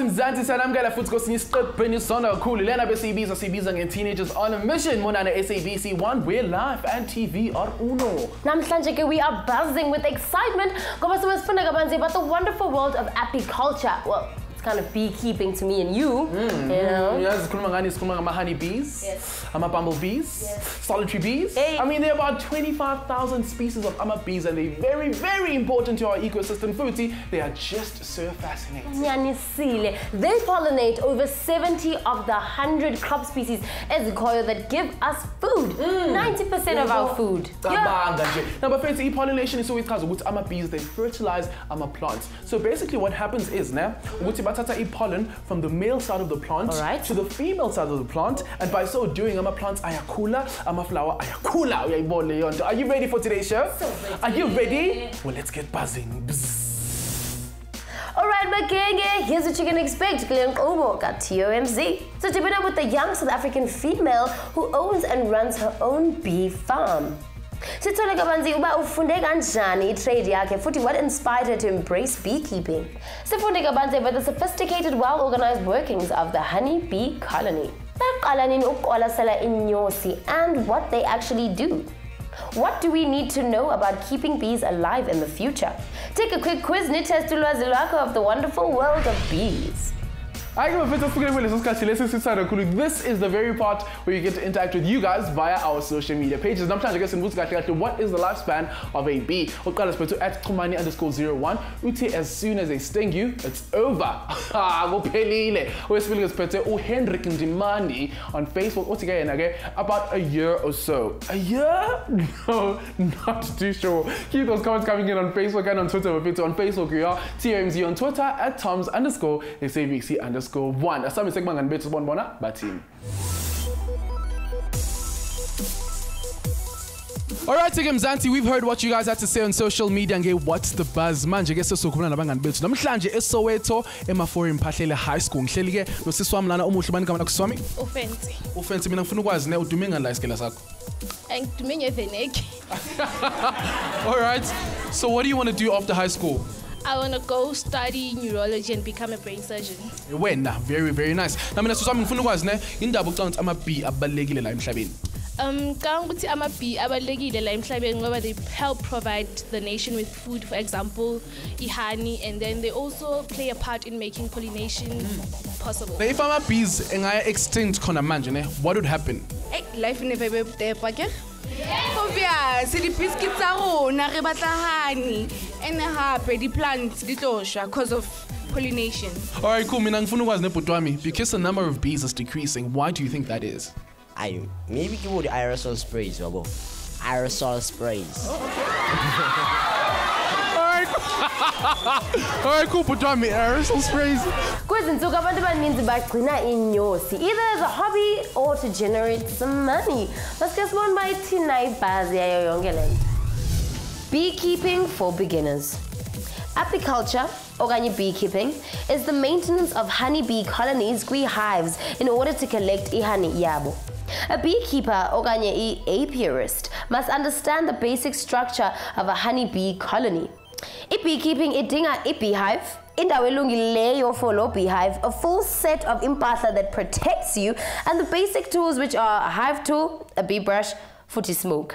abawathi mzansi sanamkela futhi kwesinye isiqebheni isonda kakhulu lena besiyibiza siyibiza nge-teenagers on a mission monana sabc 1 we're live and tv are uno Namhlanje ke we are buzzing with excitement ngoba somesifunda kabanzi about the wonderful world of apiculture. Well, it's kind of beekeeping to me and you, mm, you mm, know. yazi sikhuluma ngani sikhuluma ngama-honey bees Yes. ama-bumble bees solitary bees Hey. i mean there are about 25000 species of ama bees and they're very very important to our ecosystem futhi they are just so fascinating. They pollinate over 70 of the 100 crop species as ezikhoyo that give us food. Mm. 90% of our food. Yeah. cabanga nje now bafethu i-pollination isuke ichaza ukuthi ama-bees they fertilize ama-plants so basically what happens is ne ukuthi bathatha i-pollen from the male side of the plant Alright. to the female side of the plant and by so doing ama-plants ayakhula ama-flower ayakhula uyayibona leyo nto are you ready for today's show are you ready well let's get buzzing Bzz. Alright, Makenge, eh, here's what you can expect. Glenn Obo got TOMZ. So to up with the young South African female who owns and runs her own bee farm. Sithole kabanzi uba ufunde kanjani itrade yakhe futhi what inspired her to embrace beekeeping sifunde kabanzi about the sophisticated well-organized workings of the honey bee colony baqala nini ukuqwalasela inyosi and what they actually do what do we need to know about keeping bees alive in the future? Take a quick quiz nitest ulwazi of the wonderful world of bees. Hayi ke bafethu sifikele kuleso sikhathi lesi sisithanda kakhulu this is the very part where you get to interact with you guys via our social media pages. Namhlanje ke simbuza kahle kahle what is the lifespan of a bee? Oqala siphethu at xhumani underscore 01 uthi as soon as they sting you it's over. Ah, ha, kuphelile owesibili ke siphethe oh, uhenrik ndimandi on facebook. Ke yena ke about a year or so. A year? No not too sure. Keep those comments coming in on facebook and on twitter on facebook we are tmz on twitter at toms underscore sabc underscore 1 asami sekubangani bethu sibona bona bathini Alright ke Mzansi we've heard what you guys had to say on social media nge what's the buzz? Manje ke sesokhuluma nabangani bethu. Namhlanje eSoweto ema-Foreign Phahlele High School. Ngihleli ke nosisi wami lana umuhle bani igama lakho sisi wami ufancy ufensi mina ngifuna ukwazi ne udume ngani la isikela sakho? Angidume ngeveneki Alright so what do you want to do after high school i want to go study neurology and become a brain surgeon. Wena very very nice. Na mina sisi wami ngifuna ukwazi ne? Indaba ucanga ukuthi ama-B abalulekile la emhlabeni. Um ngicabanga ukuthi ama-b abalulekile la emhlabeni ngoba they help provide the nation with food for example ihoney and then they also play a part in making pollination possible. Na if ama-bees engaya extinct khona manje ne? What would happen? Hey, life never be tepa ke obvious di-biscuit tsa rona re batla honey. And hape di-plants di tlo shwa because of pollination. Alright cool. Mina ngifuna ukwazi nebhuti wami because the number of bees is decreasing why do you think that is? I maybe ke bo di-aerosol sprays wabo. Aerosol sprays Alright, cool, but Tommy, aerosol sprays. Kwezinsuku abantu abaninzi bagcina inyosi either as a hobby or to generate some money. Sibone uba ithina ibhazi yayo yonke le nto. Beekeeping for beginners. Apiculture, okanye beekeeping, is the maintenance of honeybee colonies kwi-hives in order to collect ihoney yabo. A beekeeper, okanye i-apiarist, must understand the basic structure of a honeybee colony. I-beekeeping idinga i-beehive, indawo elungileyo for lo beehive, a full set of impahla that protects you, and the basic tools which are a hive tool, a bee brush, futhi smoke.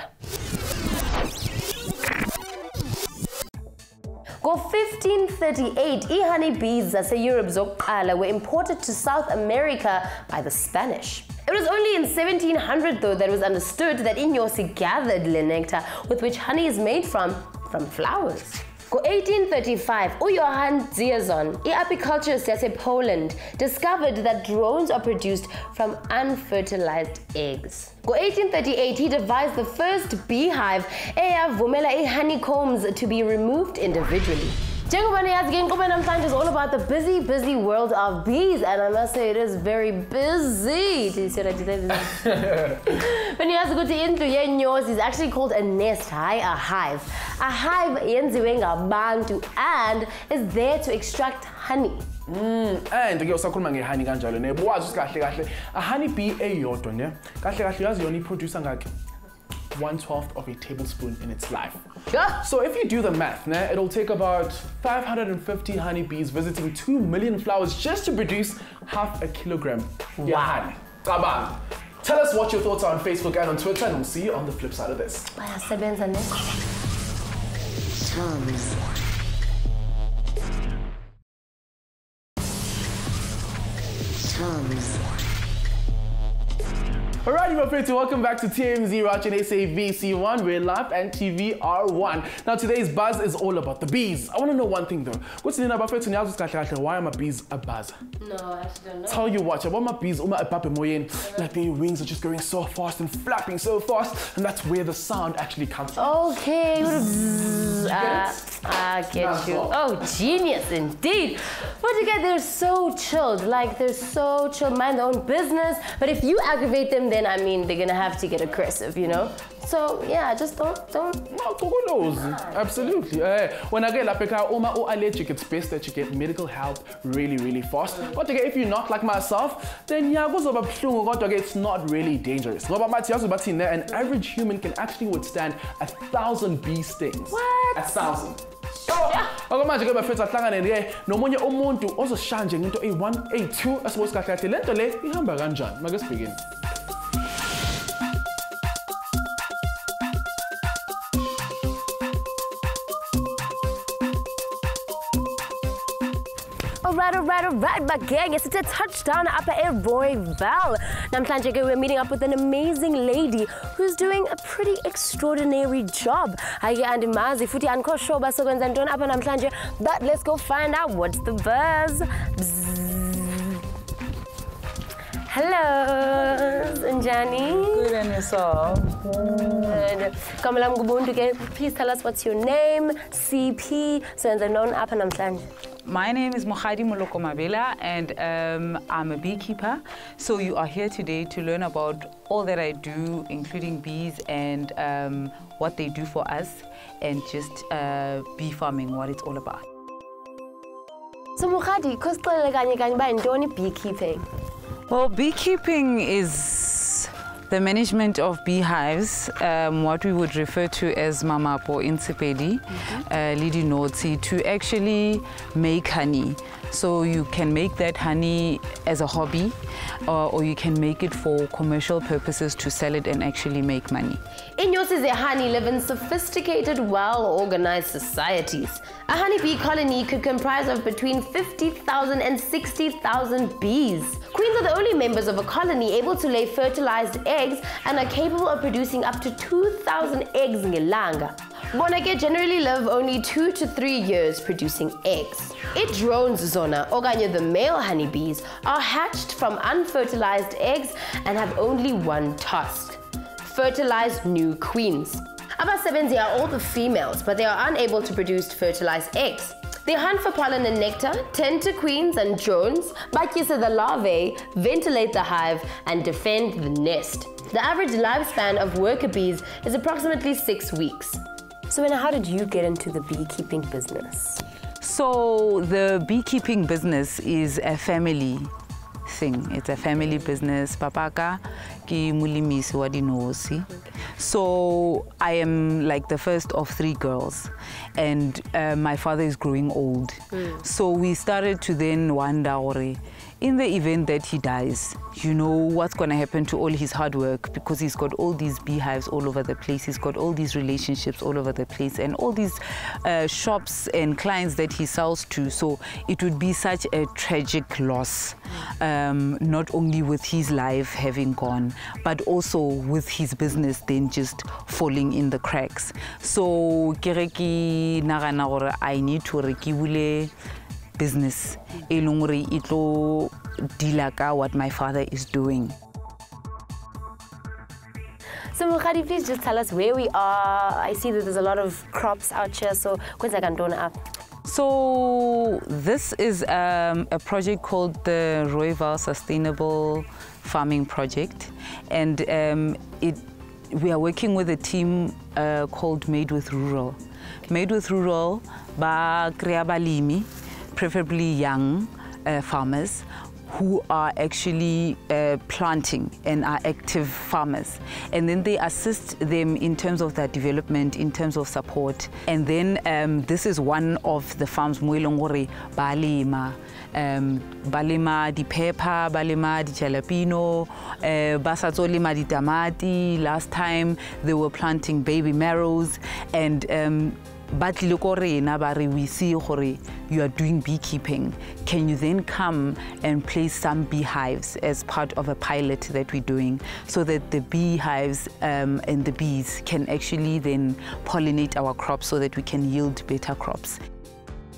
Ngo-1538, i-honeybees zase-Europe zokuqala were imported to South America by the Spanish. It was only in 1700 though that it was understood that inyosi gathered the nectar with which honey is made from, from flowers. Ngo-1835, uJohann Dzierzon, i-apiculturist yase-Poland, discovered that drones are produced from unfertilized eggs. Ngo-1838, he devised the first beehive eyavumela i-honeycombs to be removed individually. Njengoba niyazi ke inkqubo namhlanje is all about the busy, busy world of bees, and I must say it is very busy. Did you see what I did there? When you ask ukuthi indlu yenyosi is actually called a nest, hayi a hive. A hive yenziwe ngabantu and is there to extract honey. Mm, and ke usakhuluma nge-honey kanjalo ne wazi ukuthi kahle kahle a honey bee eyodwa ne kahle kahle yazi yona iproducer ngakhe one twelfth of a tablespoon in its life. Yeah. So if you do the math, nah, it'll take about 550 honeybees visiting 2 million flowers just to produce half a kilogram. Yeah, Wow. honey. Tell us what your thoughts are on Facebook and on Twitter, and we'll see you on the flip side of this. Bayasebenza ne? Tums. Tums. Alrighty, my friends, welcome back to TMZ watching SABC1, Real Life and TV R1. Now, today's buzz is all about the bees. I want to know one thing though. What's in the name about Why are my bees a buzz? No, I actually don't know. Tell you what, I want my bees, uma epape moyen, like their wings are just going so fast and flapping so fast, and that's where the sound actually comes from. Okay. Bzzz. Ah, I get That's you. all. Oh, genius indeed. But again, they're so chilled. Like, they're so chilled, mind their own business. But if you aggravate them, then I mean, they're gonna have to get aggressive, you know? So, yeah, just don't, don't. No, Kokolos. Absolutely. Eh, when I get lapeka, uma o allergic, it's best that you get medical help really, really fast. But again, if you're not like myself, then yeah, kuzoba buhlungu, kodwa ke it's not really dangerous. Ngoba mathi yazi bathi ne, an average human can actually withstand a thousand bee stings. What? A thousand. okwamanje ke bafethu ahlangane ke nomunye umuntu ozoshaya nje ngento eyi-1 eyi-2 asibuze kahle kahle le nto le ihamba kanjani make sibhekeni Alright, my gang. Yes, it's a touchdown up at Royval. Namhlanje ke we're meeting up with an amazing lady who's doing a pretty extraordinary job. Hayi andimazi futhi andikho sure uba sokwenza ntoni apha namhlanje, but let's go find out what's the buzz. Bzzz. Hello, Njani. Good and yourself. Good. Kamala Mgubundu ke, please tell us what's your name, CP, So, in sokwenza ntoni apha namhlanje. My name is Mohadi Moloko Mabela and um, I'm a beekeeper. So you are here today to learn about all that I do, including bees and um, what they do for us and just uh, bee farming, what it's all about. So Mukhadi, kusixelele kanye kanye uba yintoni beekeeping? Well, beekeeping is the management of beehives, um, what we would refer to as mamapo in Sepedi, uh, Lidi Notsi, to actually make honey. So you can make that honey as a hobby, or, or you can make it for commercial purposes to sell it and actually make money. Inyosi zehani live in sophisticated, well-organized societies. A honeybee colony could comprise of between 50,000 and 60,000 bees. Queens are the only members of a colony able to lay fertilized eggs and are capable of producing up to 2,000 eggs in ngelanga. Bonake generally live only two to three years producing eggs. It drones zona, okanye the male honeybees, are hatched from unfertilized eggs and have only one task fertilize new queens. Abasebenzi are all the females, but they are unable to produce fertilized eggs. They hunt for pollen and nectar, tend to queens and drones, bakisa the larvae, ventilate the hive, and defend the nest. The average lifespan of worker bees is approximately six weeks. So, Anna, how did you get into the beekeeping business? So the beekeeping business is a family thing. It's a family business. Papaka ki mulimisi wa dinosi. So I am like the first of three girls, and uh, my father is growing old. So we started to then wonder, in the event that he dies, you know what's going to happen to all his hard work because he's got all these beehives all over the place. He's got all these relationships all over the place and all these uh, shops and clients that he sells to. So it would be such a tragic loss, um, not only with his life having gone, but also with his business then just falling in the cracks. So I need to business e leng gore e tlo deala ka what my father is doing So, Mukhadi, please just tell us where we are. I see that there's a lot of crops out here, so kwenza kantona up. So this is um, a project called the Royval Sustainable Farming Project, and um, it we are working with a team uh, called Made with Rural. Made with Rural, ba krea balimi, preferably young uh, farmers, who are actually uh, planting and are active farmers. And then they assist them in terms of their development, in terms of support. And then um, this is one of the farms mo e leng gore ba lema um, ba lema di-pepper ba lema di-jalapeno uh, ba sa tso lema last time they were planting baby marrows and um, ba tlile ko rena we see gore you are doing beekeeping. Can you then come and place some beehives as part of a pilot that we're doing so that the beehives um, and the bees can actually then pollinate our crops so that we can yield better crops?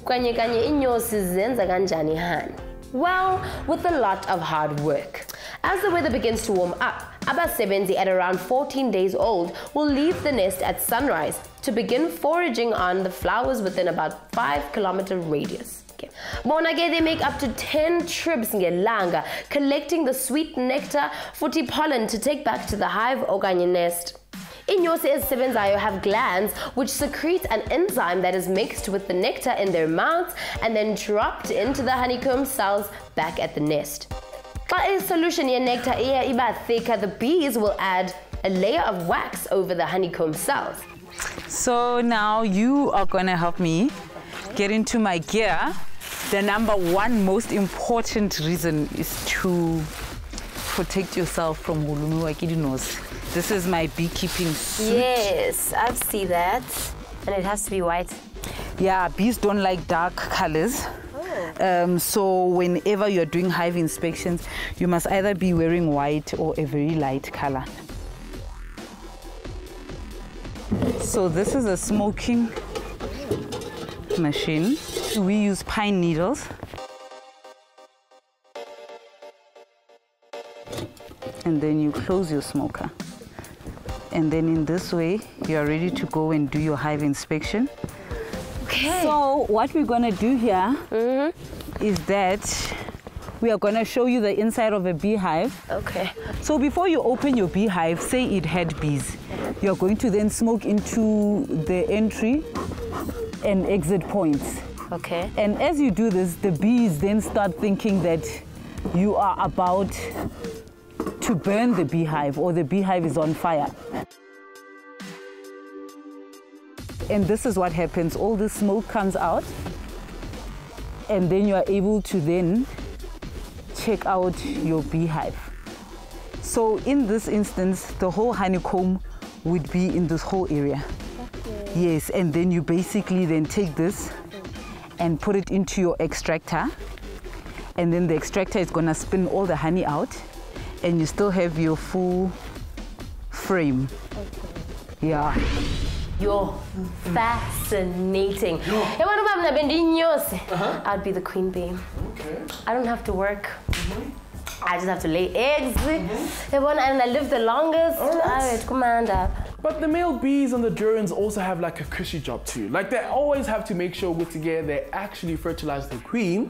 Kanye kanye inyosi zenza kanjani hani well with a lot of hard work. As the weather begins to warm up abasebenzi at around 14 days old will leave the nest at sunrise to begin foraging on the flowers within about 5 kilometer radius. Okay. Bona they make up to 10 trips ngelanga collecting the sweet nectar futhi pollen to take back to the hive okanye nest Inyosi ezisebenzayo have glands which secrete an enzyme that is mixed with the nectar in their mouths and then dropped into the honeycomb cells back at the nest. Xa i-solution ye-nectar iya iba thicker, the bees will add a layer of wax over the honeycomb cells. So now you are going to help me get into my gear. The number one most important reason is to protect yourself from Hulumiwa Kidinos. This is my beekeeping suit. Yes, I see that. And it has to be white. Yeah, bees don't like dark colors. Um, so whenever you're doing hive inspections, you must either be wearing white or a very light color. So this is a smoking machine. We use pine needles. And then you close your smoker. And then in this way, you are ready to go and do your hive inspection. Okay. So what we're gonna do here mm-hmm. is that we are gonna show you the inside of a beehive. okay. So before you open your beehive, say it had bees, you're going to then smoke into the entry and exit points. Okay. And as you do this, the bees then start thinking that you are about to burn the beehive or the beehive is on fire. And this is what happens. All the smoke comes out and then you are able to then check out your beehive. So in this instance, the whole honeycomb would be in this whole area. Yes, and then you basically then take this and put it into your extractor. And then the extractor is gonna spin all the honey out and you still have your full frame. Yeah. You're fascinating. Yabona uba mna bendiyinyosi, I'd be the queen bee. Okay. I don't have to work. Mm -hmm. I just have to lay eggs. Yabona, and I live the longest. Alright, kumanda. But the male bees and the drones also have like a cushy job too. Like they always have to make sure with together they actually fertilize the queen.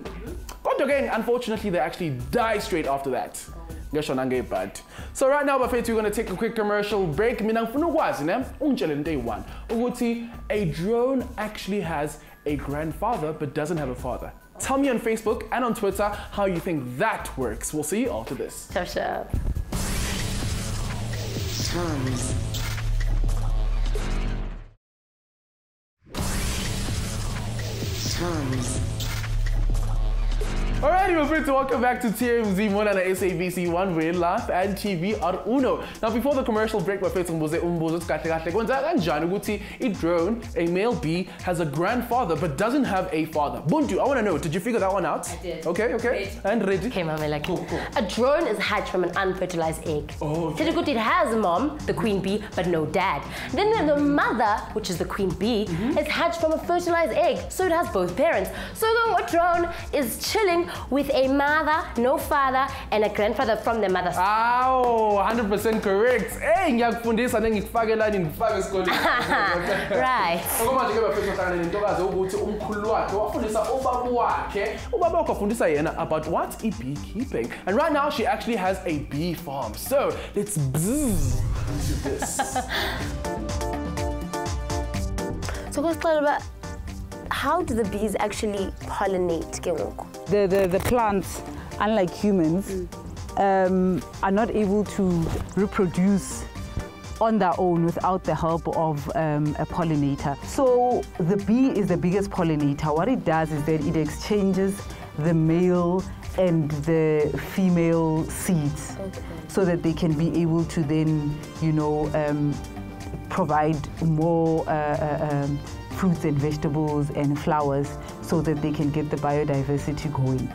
But again, unfortunately, they actually die straight after that. Ngisho nangebhadi so right now bafethu we're going to take a quick commercial break. Mina ngifuna ukwazi ne? Ungitshele into eyi-one. Ukuthi a drone actually has a grandfather but doesn't have a father. Tell me on facebook and on twitter how you think that works. We'll see you after this. Chop chop. Alrighty, my friends, welcome back to TMZ Mona na SABC 1 Way Life and TV at Uno. Now, before the commercial break, my friends, umbuze umbuzo kahle kahle kwenzeka kanjani ukuthi a drone, a male bee, has a grandfather but doesn't have a father. Buntu, I want to know, did you figure that one out? I did. Okay, okay. And ready? Okay, mama, like Cool, cool. a drone is hatched from an unfertilized egg. Oh, okay. Tidikuti, it has a mom, the queen bee, but no dad. Then the, the mother, which is the queen bee, Mm-hmm. is hatched from a fertilized egg, so it has both parents. So the drone is chilling with a mother, no father, and a grandfather from the mother's Ow, 100% correct. Hey, ngiyakufundisa nengikufakelani ngifake esikoleni. Right. Okwamanje ke bafethu ngihlangana nentokazi ukuthi umkhulu wakhe wafundisa ubaba wakhe. Ubaba wakhe wafundisa yena about what i beekeeping. And right now she actually has a bee farm. So, let's bzzz into this. So how do the bees actually pollinate ke ngoku? The, the, the plants unlike humans, um, are not able to reproduce on their own without the help of um, a pollinator. So the bee is the biggest pollinator. What it does is that it exchanges the male and the female seeds so that they can be able to then, you know, um, provide more uh, uh, um, fruits and vegetables and flowers so that they can get the biodiversity going.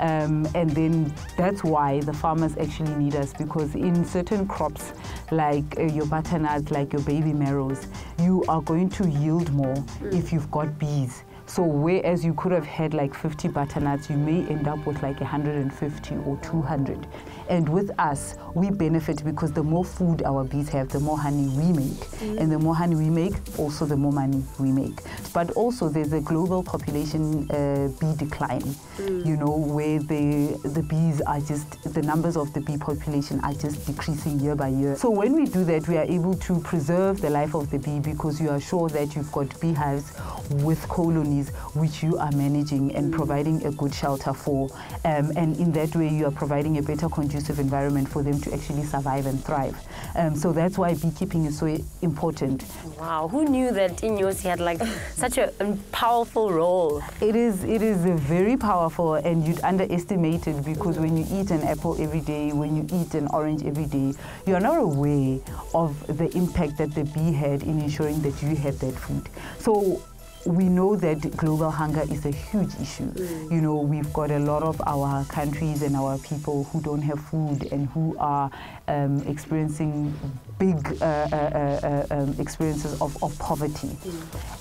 Um, and then that's why the farmers actually need us because in certain crops like uh, your butternuts, like your baby marrows, you are going to yield more if you've got bees. So whereas you could have had like 50 butternuts, you may end up with like 150 or 200. And with us, we benefit because the more food our bees have, the more honey we make. And the more honey we make, also the more money we make. But also there's a global population uh, bee decline, you know, where the, the bees are just, the numbers of the bee population are just decreasing year by year. So when we do that, we are able to preserve the life of the bee because you are sure that you've got beehives with colonies which you are managing and providing a good shelter for. Um, and in that way, you are providing a better conducive environment for them to actually survive and thrive. Um, so that's why beekeeping is so important. Wow, who knew that Inyosi had like such a um, powerful role? It is, it is very powerful and you'd underestimate it because when you eat an apple every day, when you eat an orange every day, you are not aware of the impact that the bee had in ensuring that you have that food. So we know that global hunger is a huge issue. You know, we've got a lot of our countries and our people who don't have food and who are um, experiencing big uh, uh, uh, uh, um, experiences of, of poverty.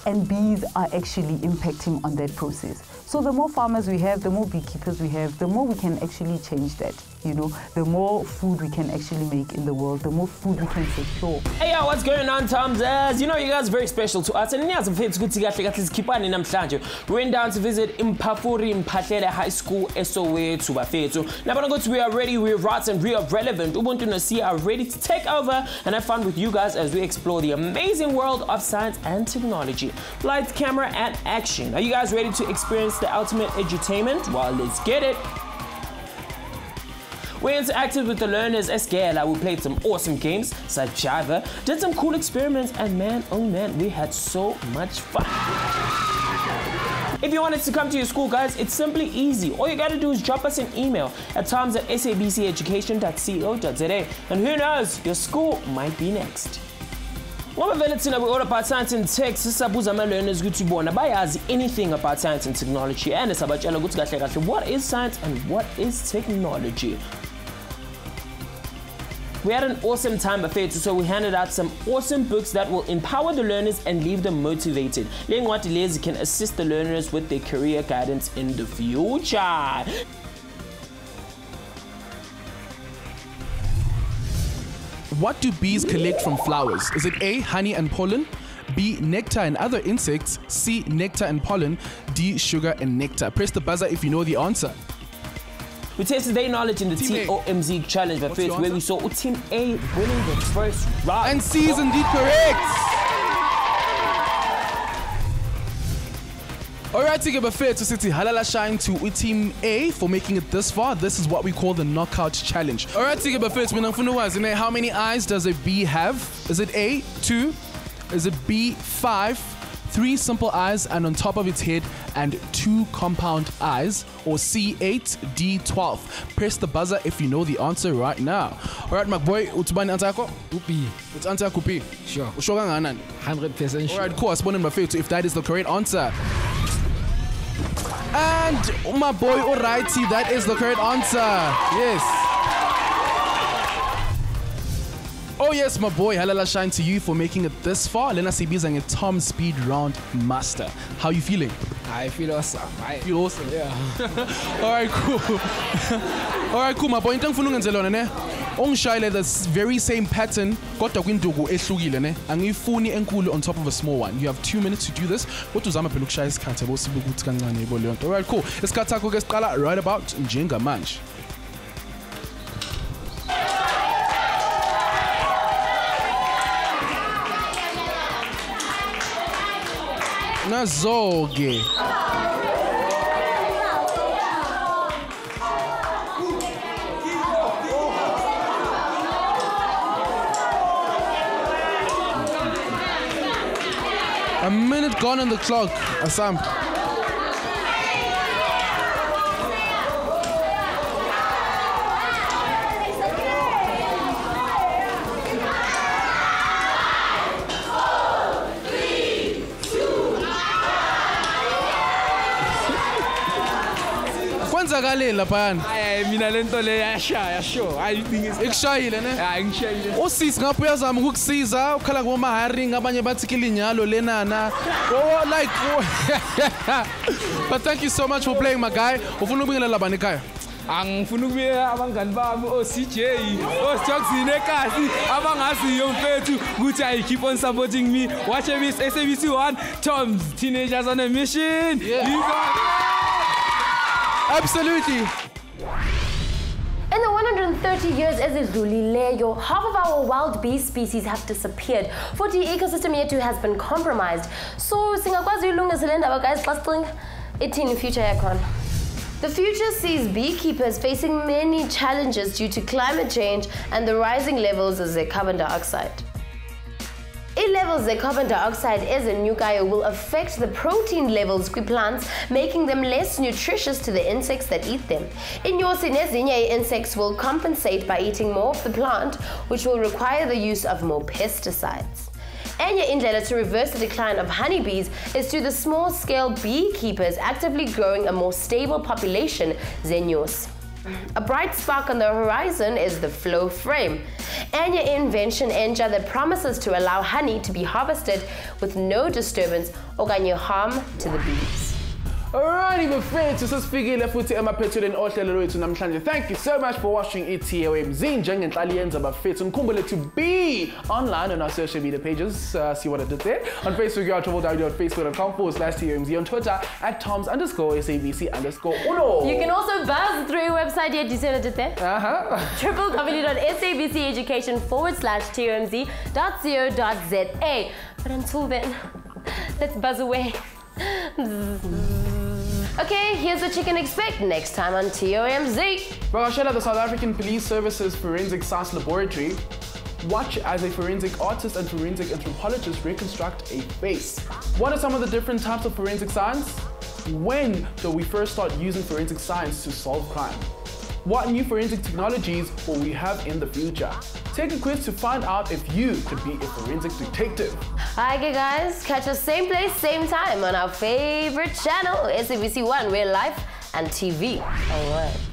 And bees are actually impacting on that process. So the more farmers we have, the more beekeepers we have, the more we can actually change that. You know, the more food we can actually make in the world, the more food we can secure. Hey yo, what's going on, Tom Zaz? You know, you guys are very special to us. And niyazi mfethu ukuthi kahle kahle sikhipane namhlanje. We went down to visit Impafuri Mphahlele High School eSoweto bafethu. Nabona ukuthi we are ready, we are rats and we are relevant. Ubuntu Nasi are ready to take over and have fun with you guys as we explore the amazing world of science and technology. Lights, camera, and action. Are you guys ready to experience the ultimate edutainment? Well, let's get it. We interacted with the learners Esgela. We played some awesome games, such Java, did some cool experiments, and man, oh man, we had so much fun. If you want us to come to your school, guys, it's simply easy. All you gotta do is drop us an email at toms at sabceducation.co.za. And who knows, your school might be next. ngoba vele thina we all about science and tech sisabuza ama-learners ukuthi bona bayazi anything about science and technology and sabatshela ukuthi kahle kahle what is science and what is technology we had an awesome time buffet, so we handed out some awesome books that will empower the learners and leave them motivated. Le ncwadi lezi can assist the learners with their career guidance in the future. What do bees collect from flowers? Is it A, honey and pollen? B, nectar and other insects? C, nectar and pollen? D, sugar and nectar? Press the buzzer if you know the answer. We tested their knowledge in the Team TOMZ challenge buffet, your where we saw Team A winning the first round. And C is indeed correct. Alright, to give a fair to City Halala Shine to Team A for making it this far. This is what we call the knockout challenge. Alright, to give a fair to How many eyes does a B have? Is it A, two? Is it B, five? Three simple eyes and on top of its head, and two compound eyes, or C8, D12. Press the buzzer if you know the answer right now. Alright, my boy, utubani answer yakho? Upi, Uthi answer P. sure, Usho kangakanani? 100% sure. Alright, cool. Asibone mafethu if that is the correct answer. And oh my boy, alrighty, that is the correct answer. Yes. Oh yes, my boy, halala shine to you for making it this far. Lena Sibizang a Tom Speed Round Master. How you feeling? I feel awesome. I Feel awesome. yeah. Alright, cool. Alright, cool, my boy. Ngifuna ungenze lona ne. Ungishayele the very same pattern kodwa kwinduku ehlukile ne. Angiyifuni enkulu on top of a small one. You have 2 minutes to do this. Kodwa uzama phela ukushaya isikhathi yabo sibuka ukuthi kancane yebo leyo nto. Alright, cool. Isikhathi sakho ke siqala right about njengamanje. נסוג. A minute gone on the clock, Assam. Kwenzakaleni laphayana hayi mina le nto le yashaya sure hayi thing is ikushayile ne? Hayi ngishayile. Usisi ngapha uyazama ukukusiza? Ukhala ngoma-hiring abanye bathi kilinyalo lenana. Oh, like but thank you so much for playing my guy. Ufuna ukubingelela bani ekhaya? Angifuna ukubiyela abangani bami o-cj o-stoxin ekasi abangaziyo mfethu ukuthi i keep on supporting me. Watch this sabc 1 toms teenagers on a mission. Yeah. Absolutely In the 130 years as a ezidlulileyo, half of our wild bee species have disappeared. Futhi ecosystem yethu has been compromised. So singakwazi uyilungisa le ndaba guys xa sicinga ithini future yakhona. The future sees beekeepers facing many challenges due to climate change and the rising levels of the carbon dioxide. E-levels of carbon dioxide as a nuclei will affect the protein levels plants, making them less nutritious to the insects that eat them. In Inyosi nezinye insects will compensate by eating more of the plant, which will require the use of more pesticides. Enye indlela to reverse the decline of honeybees is through the small-scale beekeepers actively growing a more stable population, zenyosi. A bright spark on the horizon is the flow frame, and invention Enja that promises to allow honey to be harvested with no disturbance or any harm to the bees. Alrighty, bafethu sesifikile futhi emaphethelweni ohlelo lwethu namhlanje. Thank you so much for watching i-TOMZ njengenhlali yenza bafethu. Ngikhumbule to be online on our social media pages. Uh, see what I did there. On Facebook, you are www.facebook.com forward slash TOMZ. On Twitter, at Toms underscore SABC underscore Uno. You can also buzz through your website yet, you said it there. Uh-huh. www.sabceducation forward slash tomz.co.za. But until then, let's buzz away. Okay, here's what you can expect next time on TOMZ. Well, out the South African Police Services Forensic Science Laboratory. Watch as a forensic artist and forensic anthropologist reconstruct a face. What are some of the different types of forensic science? When do we first start using forensic science to solve crime? What new forensic technologies will we have in the future? Take a quiz to find out if you could be a forensic detective. Hi guys, catch us same place, same time on our favorite channel, SABC One, Real Life and TV. Alright.